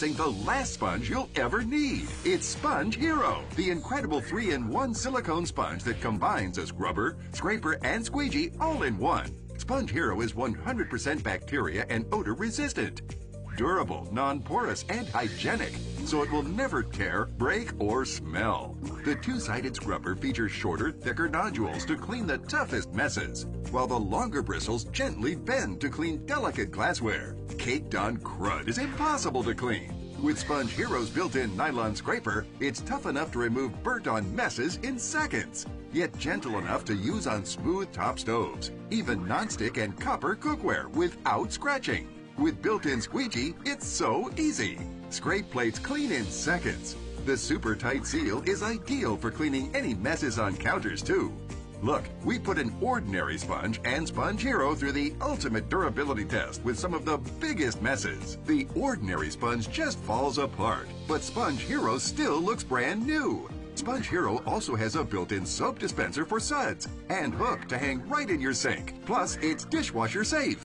using the last sponge you'll ever need. It's Sponge Hero, the incredible 3-in-1 silicone sponge that combines a scrubber, scraper, and squeegee all in one. Sponge Hero is 100% bacteria and odor resistant. Durable, non-porous, and hygienic, so it will never tear, break, or smell. The two-sided scrubber features shorter, thicker nodules to clean the toughest messes, while the longer bristles gently bend to clean delicate glassware. Caked on crud is impossible to clean. With Sponge Hero's built-in nylon scraper, it's tough enough to remove burnt-on messes in seconds, yet gentle enough to use on smooth top stoves, even non-stick and copper cookware without scratching. With built-in squeegee, it's so easy. Scrape plates clean in seconds. The super tight seal is ideal for cleaning any messes on counters too. Look, we put an ordinary sponge and Sponge Hero through the ultimate durability test with some of the biggest messes. The ordinary sponge just falls apart, but Sponge Hero still looks brand new. Sponge Hero also has a built-in soap dispenser for suds and hook to hang right in your sink. Plus, it's dishwasher safe.